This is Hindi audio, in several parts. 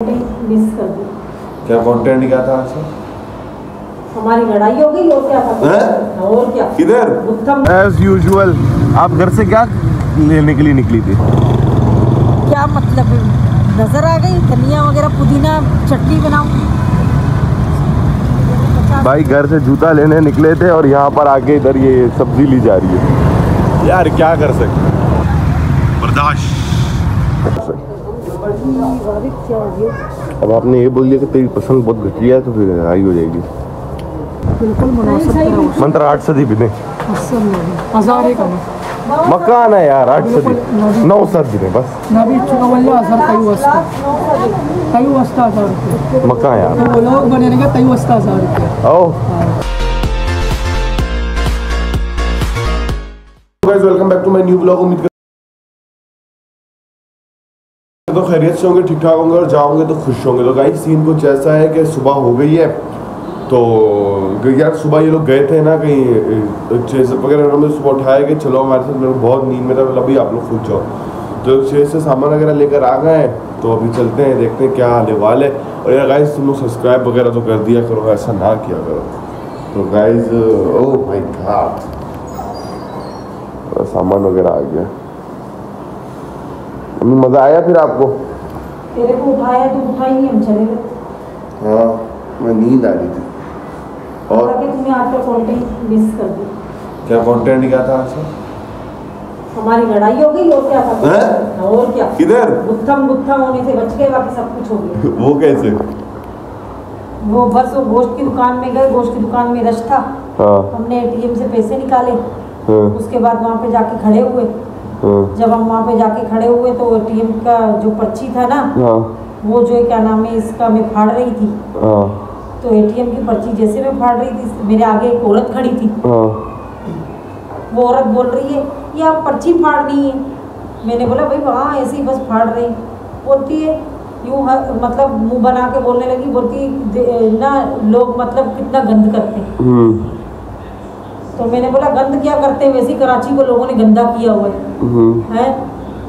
मिस कर दी। क्या कंटेंट क्या था अच्छा हमारी लड़ाई हो गई और क्या था? और क्या? किधर? एज यूजुअल आप घर से क्या लेने के लिए निकली थी? क्या मतलब? नज़र आ गई? धनिया वगैरह पुदीना चटनी बनाओ भाई घर से जूता लेने निकले थे और यहाँ पर आके इधर ये सब्ज़ी ली जा रही है। यार क्या कर सकते बर्दाश्त। अब आपने ये बोल दिया कि तेरी पसंद बहुत घटिया है तो फिर आई हो जाएगी। बिल्कुल मंत्र आठ सदी भी नहीं। मकान है यार आठ सदी। नौ सदी नहीं बस। मकान यार। तो लोग हज़ार रुपये। Guys welcome back to my new blog उम्मीद तो खैरियत से होंगे ठीक ठाक होंगे और जाओगे तो खुश होंगे। तो गाइस सीन कुछ ऐसा है कि सुबह हो गई है तो यार सुबह ये लोग गए थे ना कहीं छः से वगैरह उन्होंने सुबह उठाया कि चलो हमारे साथ मेरे को बहुत नींद में था मतलब अभी आप लोग खुद जाओ। तो छः से सामान वगैरह लेकर आ गए तो अभी चलते हैं, देखते हैं क्या हाल वाल है। और यार गाइस तुम लोग सब्सक्राइब वगैरह तो कर दिया करो, ऐसा ना किया करो। तो गाइस ओह माय गॉड सामान वगैरह आ गया। अम्मी मज़ा आया फिर आपको? तेरे को उठाया तो उठाई नहीं हम चले गए। हाँ मैं नींद आ रही थी। और? और तुम्हें आपका कंटेंट मिस कर दी क्या कंटेंट क्या था अच्छा हमारी लड़ाई हो गई और क्या था? हैं? और क्या? किधर? गुत्थम गुत्थम होने से बच गए बाकी सब कुछ हो गया। वो कैसे? वो बस वो गोश्त की दुकान में गए गोश्त की दुकान में रश था। हाँ। हमने एटीएम से पैसे निकाले। हाँ। उसके बाद वहाँ पे जाके खड़े हुए। जब हम वहाँ पे जाके खड़े हुए तो एटीएम का जो पर्ची था ना हाँ। वो जो है क्या नाम है इसका मैं फाड़ रही थी। हाँ। तो एटीएम की पर्ची जैसे मैं फाड़ रही थी मेरे आगे एक औरत खड़ी थी। हाँ। वो औरत बोल रही है ये आप पर्ची फाड़नी है? मैंने बोला भाई हाँ ऐसे ही बस फाड़ रही बोलती है यूँ मतलब मुँह बना के बोलने लगी बोलती ना लोग मतलब कितना गंद करते हैं। हम्म। तो मैंने बोला गंद क्या करते हैं? वैसे कराची को लोगों ने गंदा किया हुआ है। हम्म। है?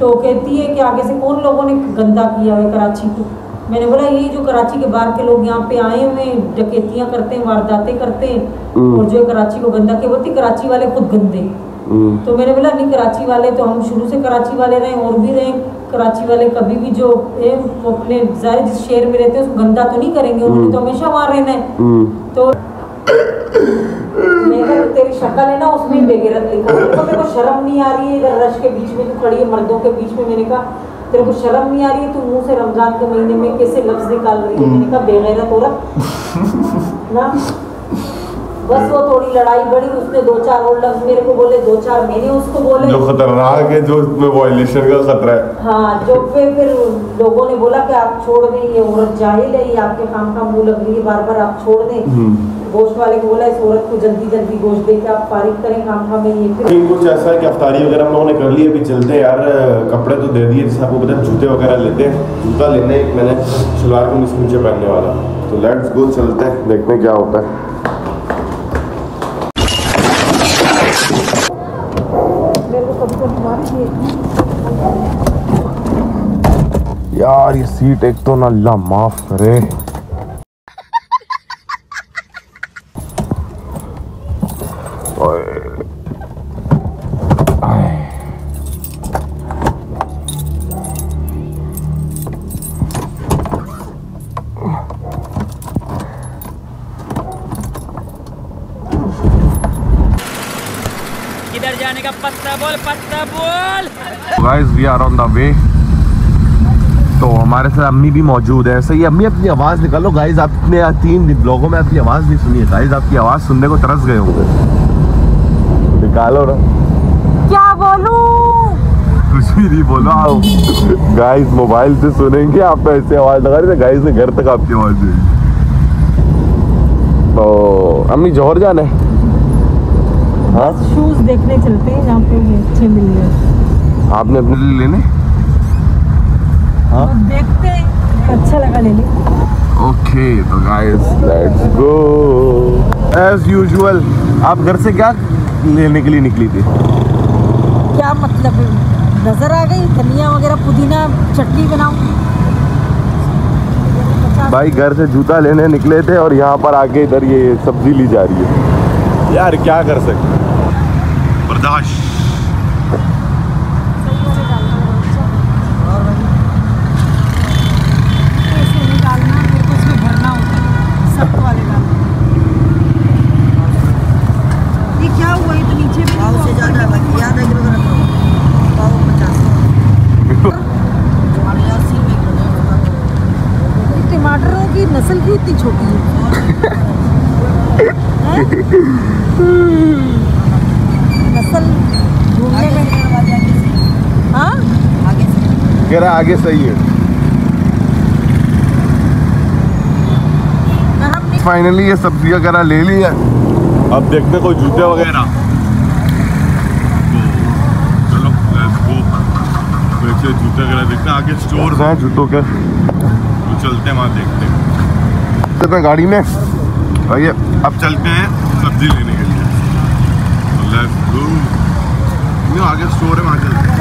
तो कहती है कि आगे से कौन लोगों ने गंदा किया हुआ है कराची को? मैंने बोला ये जो कराची के बाहर के लोग यहाँ पे आए हुए हैं डकैतियाँ करते हैं वारदातें करते हैं हम्म। और जो कराची को गंदा किया बोलती कराची वाले खुद गंदे हम्म। तो मैंने बोला नहीं कराची वाले तो हम शुरू से कराची वाले रहे और भी रहे। कराची वाले कभी भी जो है वो अपने ज़ाहिर जिस शहर में रहते हैं उसको गंदा तो नहीं करेंगे उन्होंने तो हमेशा वहाँ रहना है। तो मैं कहा, तेरी शक्ल है ना उसमें बेगैरत लिखा है तो मेरे को शर्म नहीं आ रही है इधर रश के बीच में तू खड़ी है मर्दों के बीच में मैंने कहा। तेरे को शर्म नहीं आ रही है तू मुँह से रमज़ान के महीने में कैसे लफ्ज निकाल रही है? मैंने कहा बेगैरत हो रहा ना? बस वो थोड़ी लड़ाई बढ़ी उसने दो चार और लफ्ज मेरे को बोले दो चार मैंने उसको बोले। जो खतरनाक है जो उसमें वॉयलेशन का खतरा है। हाँ जो फिर फिर लोगों ने बोला कि आप छोड़ दें ये औरत जाहिल है ये आपके काम का मुँह लग रही है बार बार आप छोड़ दें। हम्म। गोश्त वाले को बोला इस औरत को जल्दी जल्दी गोश्त दे के आप फारिग करें काम का में ये फिर कुछ ऐसा है कि अफ्तारी वगैरह हम लोगों ने कर ली अभी चलते हैं यार कपड़े तो दे दिए जैसे आपको पता है जूते वगैरह लेते हैं। जूता लेने एक मैंने सलवार कमीज नीचे पहनने वाला। तो लेट्स गो चलते हैं देखते हैं क्या होता है मेरे को यार ये सीट एक तो ना अल्लाह माफ़ करे। किधर जाने का पत्ता बोल पत्ता बोल। Guys we are on the way तो हमारे साथ अम्मी भी मौजूद है। सही अम्मी अपनी आवाज़ निकालो। गाइस आपने तीन ब्लॉगों में आपकी आवाज़ नहीं सुनी है। गाइस आपकी आवाज़ सुनने को तरस गए होंगे। निकालो ना। क्या बोलूँ? कुछ भी नहीं बोलो आप गाइस मोबाइल से सुनेंगे आप ऐसे आवाज़ लगा रहे थे। गाइस ने घर तक आपकी आवाज़ जाएगी तो अम्मी जौहर जाना है? हाँ शूज़ देखने चलते हैं जहाँ पे ये अच्छे मिल गए। आपने अपने लिए लेने? हाँ? देखते हैं अच्छा लगा ले ले ओके तो guys let's go as usual आप घर से क्या लेने के लिए निकली थी? क्या मतलब? नज़र आ गई? धनिया वगैरह पुदीना चटनी बनाओ भाई घर से जूता लेने निकले थे और यहाँ पर आके इधर ये सब्ज़ी ली जा रही है। यार क्या कर सकते? बर्दाश्त ऐसे नहीं डालना मेरे को इसमें भरना होता है सख्त वाले डालना ये क्या हुआ ये तो नीचे भी पाव से ज़्यादा है बाकी आधा किलो का रखो पाव पचास हमारे यहाँ अस्सी रुपये किलो ये टमाटरों की नस्ल क्यों इतनी छोटी है हैं? नस्ल ढूँढने आगे में से आगे से हाँ आगे से कह रहा आगे सही है। फाइनली ये सब्ज़ी वगैरह ले ली है। अब देखते कोई जूते वगैरह। तो जूते वगैरह देखते हैं आगे स्टोर्स हैं जूतों के। तो चलते हैं वहाँ देखते हैं। चलते हैं गाड़ी में। भैया अब चलते हैं सब्ज़ी लेने के लिए। तो। आगे स्टोर है वहाँ चलते हैं।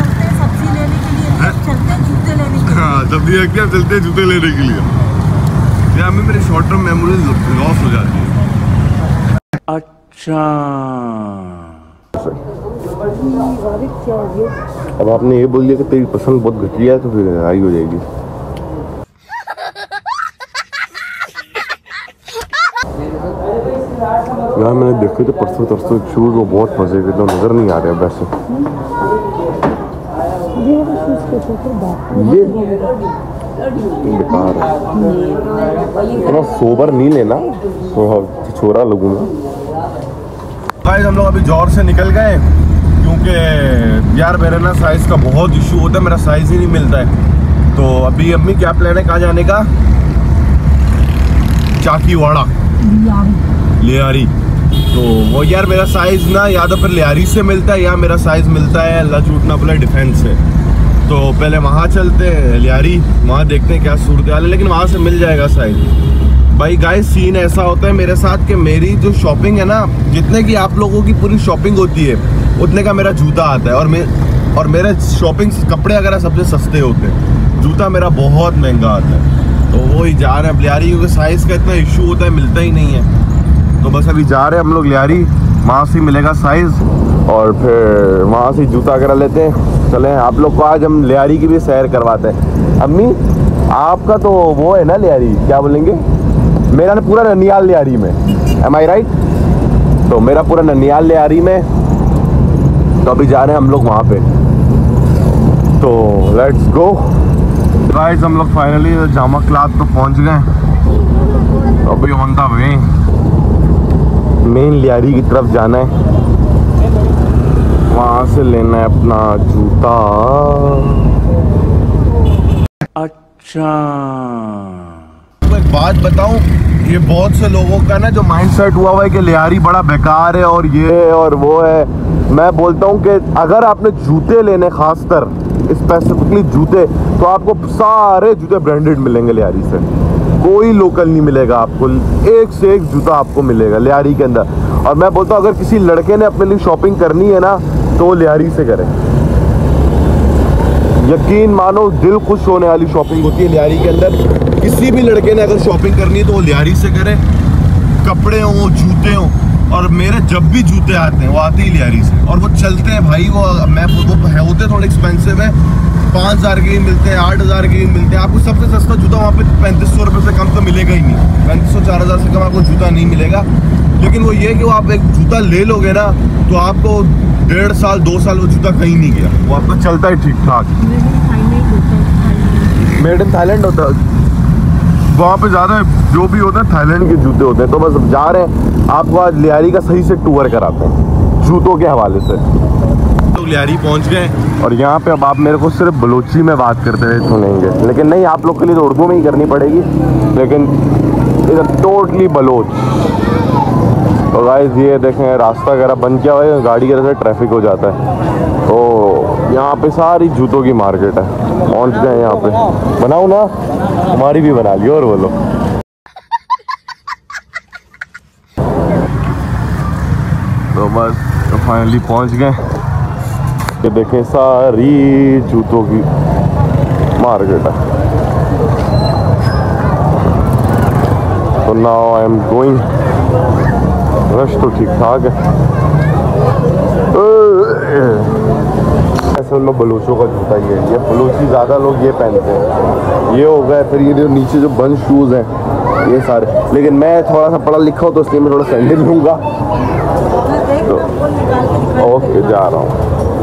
हैं? चलते जूते लेने के लिए। सब्ज़ी देखते हैं चलते हैं जूते लेने के लिए। यार में मेरी शॉर्ट टर्म मेमोरी लॉस हो जाती है। अच्छा। अब आपने ये बोल दिया कि तेरी पसंद बहुत घटिया है तो फिर लड़ाई हो जाएगी। यार मैंने देखे थे परसों तरसों शूज़ वो बहुत मज़े के तो नज़र नहीं आ रहे वैसे। ये बेकार है इतना सोबर नहीं लेना थोड़ा छोरा लगूँगा। गाइस हम लोग अभी जौर से निकल गए क्योंकि यार मेरे ना साइज़ का बहुत इशू होता है मेरा साइज़ ही नहीं मिलता है। तो अभी अम्मी क्या प्लान है कहाँ जाने का? चाकी चाकीवाड़ा लियारी तो वो यार मेरा साइज़ ना या तो फिर लियारी से मिलता है या मेरा साइज़ मिलता है, अल्लाह झूठ बोला डिफेंस से। तो पहले वहाँ चलते हैं, लियारी, वहाँ देखते हैं क्या सूरत हाल है, लेकिन वहाँ से मिल जाएगा साइज़ भाई गाय सीन ऐसा होता है मेरे साथ कि मेरी जो शॉपिंग है ना, जितने की आप लोगों की पूरी शॉपिंग होती है, उतने का मेरा जूता आता है। और मे, और मेरे शॉपिंग कपड़े वगैरह सबसे सस्ते होते हैं, जूता मेरा बहुत महँगा आता है। तो वो ही जा रहे हैं अब, लियारी, क्योंकि साइज़ का इतना इशू होता है, मिलता ही नहीं है। तो बस अभी जा रहे हैं हम लोग, लियारी। वहाँ से मिलेगा साइज़ और फिर वहाँ से जूता वगैरह लेते हैं। चले आप लोग को आज हम लियारी की भी सैर करवाते हैं। अम्मी, आपका तो वो है ना लियारी, क्या बोलेंगे? मेरा ना पूरा ननियाल लियारी में। एम आई राइट तो मेरा पूरा ननियाल लियारी में। तो अभी जा रहे हैं हम लोग वहाँ पे। तो लेट्स गो गाइस हम लोग फाइनली जामा क्लास तो पहुँच गए अभी on the way main Lyari की तरफ़ जाना है। वहाँ से लेना है अपना जूता। अच्छा। एक बात बताऊँ ये बहुत से लोगों का ना जो माइंड सेट हुआ हुआ है कि लियारी बड़ा बेकार है और ये है और वो है। मैं बोलता हूँ कि अगर आपने जूते लेने खासकर स्पेसिफिकली जूते तो आपको सारे जूते ब्रांडेड मिलेंगे लियारी से। कोई लोकल नहीं मिलेगा आपको। एक से एक जूता आपको मिलेगा लियारी के अंदर। और मैं बोलता हूँ, अगर किसी लड़के ने अपने लिए शॉपिंग करनी है ना तो वो लियारी से करे। यकीन मानो, दिल खुश होने वाली शॉपिंग होती है लियारी के अंदर। किसी भी लड़के ने अगर शॉपिंग करनी है तो वो लियारी से करे। कपड़े हों, जूते हों, और मेरे जब भी जूते आते हैं, वो आते ही लियारी से। और वो चलते हैं भाई, वो, मैं वो होते थोड़े एक्सपेंसिव है। पाँच हज़ार के भी मिलते हैं, आठ हज़ार के भी मिलते हैं। आपको सबसे सस्ता जूता वहाँ पे पैंतीस सौ रुपये से कम तो मिलेगा ही नहीं। पैंतीस सौ, चार हज़ार से कम आपको जूता नहीं मिलेगा। लेकिन वो ये कि वो आप एक जूता ले लोगे ना तो आपको डेढ़ साल, दो साल वो जूता कहीं नहीं गया। वो आपका चलता है ठीक ठाक मेड इन थाईलैंड होता है। वहाँ पे ज़्यादा जो भी होता है थाईलैंड के जूते होते हैं। तो बस जा रहे हैं। आपको आज लियारी का सही से टूर कराते हैं, जूतों के हवाले से। लियारी पहुँच गए। और यहाँ पे अब आप मेरे को सिर्फ़ बलोची में बात करते हुए सुनेंगे। लेकिन नहीं, आप लोग के लिए तो उर्दू में ही करनी पड़ेगी। लेकिन इधर टोटली बलोच। तो गाइस ये देखें, रास्ता वगैरह बंद किया हुआ है, गाड़ी की ट्रैफ़िक हो जाता है। तो यहाँ पे सारी जूतों की मार्केट है। पहुँच गए यहाँ पे। बनाओ ना। हमारी भी बना लियो और बोलो। तो बस तो फाइनली पहुँच गए। ये देखें सारी जूतों की मार्केट है। तो now I am going rush तो ठीक ठाक है। असल में बलूचों का जूता ये है। ये बलूची ज़्यादा लोग ये पहनते हैं। ये हो गया फिर ये जो नीचे जो बंद शूज़ हैं ये सारे। लेकिन मैं थोड़ा सा पढ़ा लिखा हूँ तो इसलिए मैं थोड़ा सैंडल लूँगा देख वो निकाल के दिखा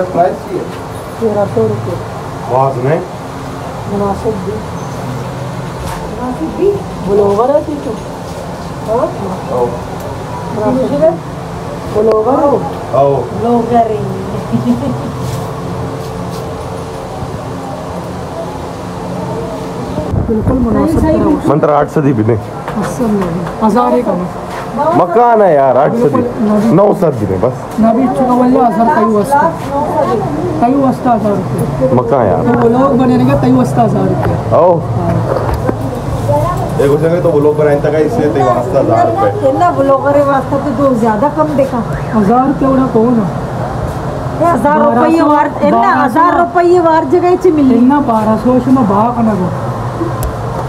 ओके जा रहा हूँ तेरह सौ रुपये। आवाज़ में? मुनासिब भी मुनासिब भी ब्लोवर है तो। मुनासिब हो? आओ। लोग कर रही बिल्कुल मुनासिब मंत्र आठ सदी भी नहीं। हज़ार है मकान है यार आठ सदी नौ सदी में बस। मकान यार। तो देखो तो तक इससे वास्ता हज़ार रुपए ब्लॉगर वास्ता तो दो ज़्यादा कम देखा। हज़ार कौन हज़ार वार हज़ार वार जगह से बारह में भाग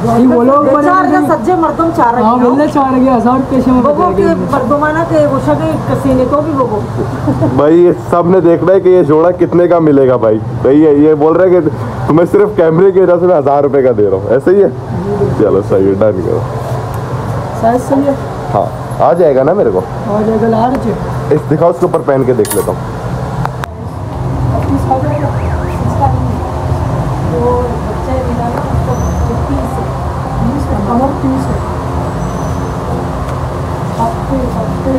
वो लोग चार सज्जे मर्दम चार हाँ बोलने चार गए हज़ार के मर्दमाना के के कसीने तो भी बगो भाई ये सबने देखना है कि ये जोड़ा कितने का मिलेगा भाई। सही है ये बोल रहे हैं कि तुम्हें सिर्फ़ कैमरे की वजह से मैं हज़ार रुपए का दे रहा हूँ। ऐसे ही है? चलो सही है डन करो। है? हाँ आ जाएगा ना मेरे को? जगह लार्ज इस दिखाओ उसके ऊपर पहन के देख लेता हूँ वो बच्चे निकालो उसको छत्तीस है कमर तीस है हफ़्ते हफ़्ते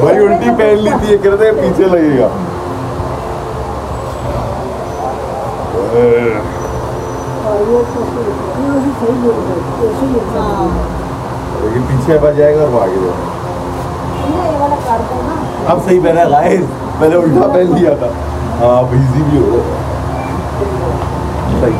भाई उल्टी पहन ली थी कहते पीछे लगेगा। लेकिन पीछे बच जाएगा और आगे जाएगा। ये वाला कार्टून ना। अब सही पहना गाइस मैंने उल्टा पहन लिया था। हाँ अब इजी भी हो सही।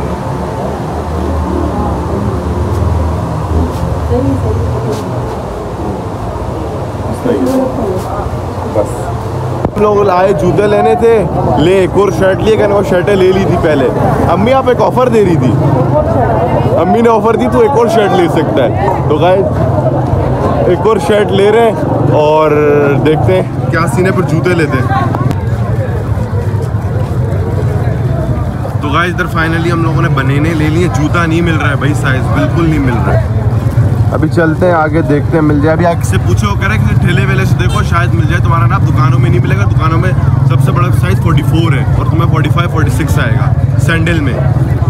बस। लोग आए जूते लेने थे, ले एक और शर्ट लिए वो शर्टें ले ली थी पहले। अम्मी आप एक ऑफ़र दे रही थी। अम्मी ने ऑफ़र दी तो एक और शर्ट ले सकता है। तो गाय एक और शर्ट ले रहे हैं और देखते हैं क्या सीने पर जूते लेते हैं। गाइस इधर फाइनली हम लोगों ने बनेने ले लिए, जूता नहीं मिल रहा है भाई साइज़ बिल्कुल नहीं मिल रहा है। अभी चलते हैं, आगे देखते हैं, मिल जाए। अभी आगे से पूछो, कह कि ठेले वेले से देखो, शायद मिल जाए तुम्हारा नाप, दुकानों में नहीं मिलेगा, दुकानों में सबसे बड़ा साइज़ 44 है, और तुम्हें 45 46 आएगा सैंडल में।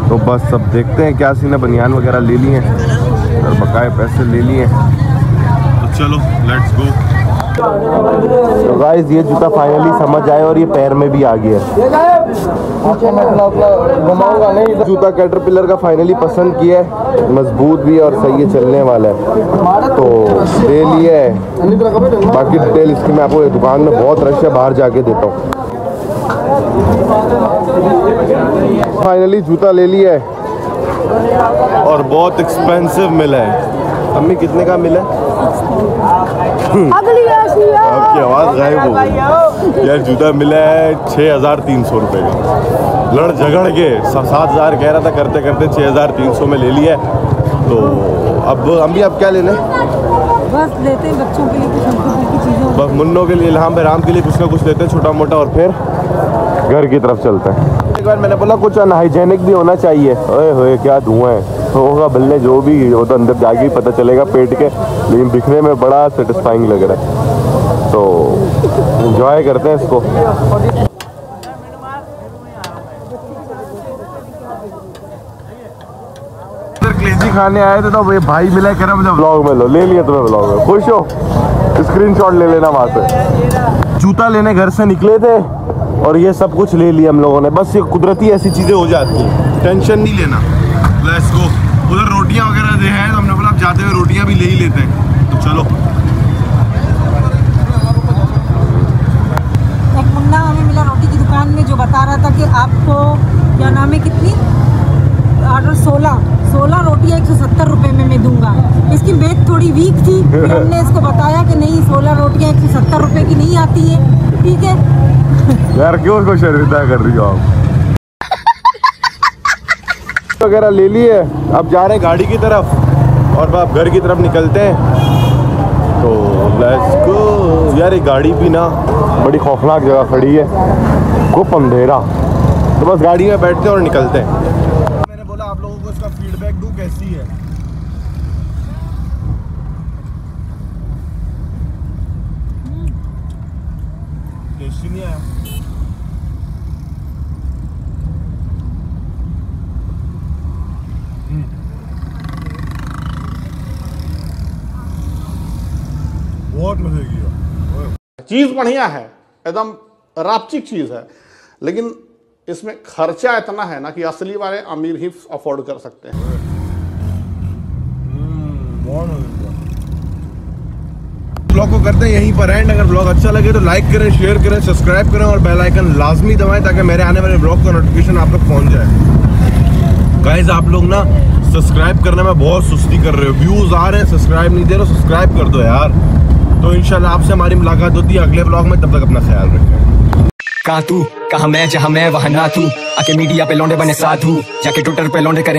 तो बस सब देखते हैं, क्या सीन है, बनियान वगैरह ले लिए और बकाए पैसे ले लिए तो चलो लेट्स गो तो गाइस ये जूता फाइनली समझ आया और ये पैर में भी आ गया जूता कैटरपिलर का फाइनली पसंद किया है, मज़बूत भी और सही है, चलने वाला है। तो ले लिया है। बाकी डिटेल इसकी मैं आपको दुकान में बहुत रश है, बाहर जाके देता हूँ। फाइनली जूता ले लिया है। और बहुत एक्सपेंसिव मिला है। अम्मी, कितने का मिला है? आपकी आवाज़ गायब हो गई। यार जूता मिला है छः हज़ार तीन सौ रुपये का। लड़ झगड़ के सात हज़ार कह रहा था करते करते छः हज़ार तीन सौ में ले लिया तो अब हम भी अब क्या लेने बस लेते हैं बच्चों के लिए कुछ हल्की फुल्की चीज़ें बस मुन्नों के लिए इल्हाम राम के लिए कुछ ना कुछ लेते हैं छोटा मोटा और फिर घर की तरफ़ चलते हैं। एक बार मैंने बोला कुछ अनहाइजेनिक भी होना चाहिए। ओए होए क्या धुआँ है? होगा बल्ले जो भी वो तो अंदर जाके ही पता चलेगा पेट के। लेकिन दिखने में बड़ा सेटिस्फाइंग लग रहा है। तो एंजॉय करते हैं इसको। खाने आए थे तो भाई भाई मिला, कह रहा, मुझे ब्लॉग में लो। ले लिया तुम्हें ब्लॉग में। खुश हो? स्क्रीनशॉट ले लेना वहाँ से। जूता लेने घर से निकले थे, और ये सब कुछ ले लिया हम लोगों ने। बस ये कुदरती ऐसी चीज़ें हो जाती हैं। टेंशन नहीं लेना। लेट्स गो उधर रोटियाँ वगैरह दे हैं तो हमने बोला अब जाते हुए रोटियाँ भी ले ही लेते हैं। तो चलो। एक मुन्ना हमें मिला रोटी की दुकान में जो बता रहा था कि आपको क्या नाम है कितनी? ऑर्डर सोलह। सोलह रोटी रोटियाँ एक सौ सत्तर रुपये में मैं दूँगा। इसकी बेच थोड़ी वीक थी फिर हमने इसको बताया कि नहीं सोलह रोटियाँ एक सौ सत्तर रुपये की नहीं आती है। ठीक है? यार क्यों उसको शर्मिंदा कर रही हो आप? वगैरह ले लिए। अब जा रहे गाड़ी की तरफ़। और अब आप घर की तरफ़ निकलते हैं। तो लेट्स गो यार ये गाड़ी भी ना बड़ी खौफनाक जगह खड़ी है। खूब अंधेरा तो बस गाड़ी में बैठते हैं और निकलते हैं। मैंने बोला आप लोगों को इसका फीडबैक दूँ कैसी है? टेस्टी नहीं आया बहुत मज़े किया चीज़ बढ़िया है, एकदम रापचिक चीज़ है, लेकिन इसमें खर्चा इतना है ना कि असली वाले अमीर ही अफोर्ड कर सकते हैं। ब्लॉग को करते हैं यहीं पर एंड अगर ब्लॉग अच्छा लगे तो लाइक करें शेयर करें सब्सक्राइब करें और बेल आइकन लाजमी दबाएँ ताकि मेरे आने वाले ब्लॉग का नोटिफिकेशन आप तक पहुँच जाए। गाइज़ आप लोग ना सब्सक्राइब करने में बहुत सुस्ती कर रहे हो। व्यूज़ आ रहे हैं सब्सक्राइब नहीं दे रहे सब्सक्राइब कर दो यार। तो इनशाला आपसे हमारी मुलाकात होती है अगले ब्लॉग में, तब तक अपना ख्याल रखें। कहा तू? कहा मैं, जहाँ मैं, वहाँ ना तू? आके मीडिया पे लौंडे बने साधु जाके ट्विटर पे लौंडे करें।